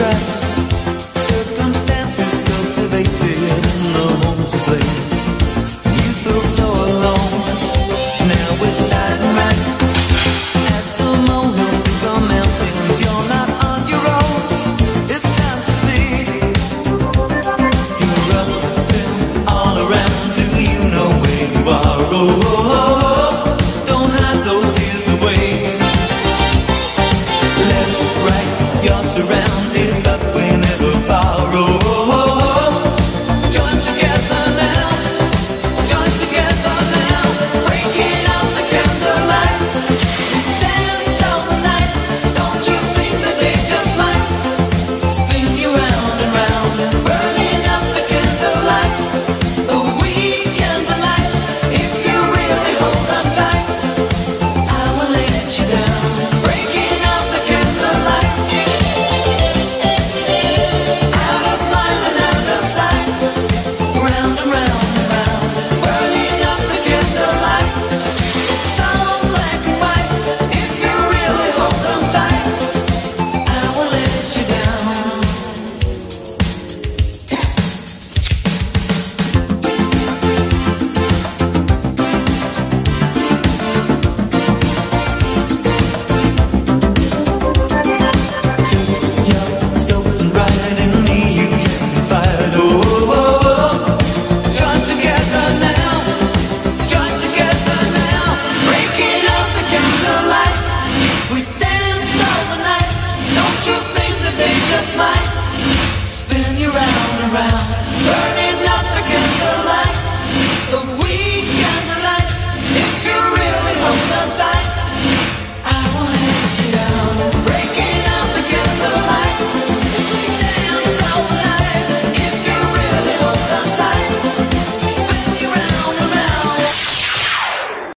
tracks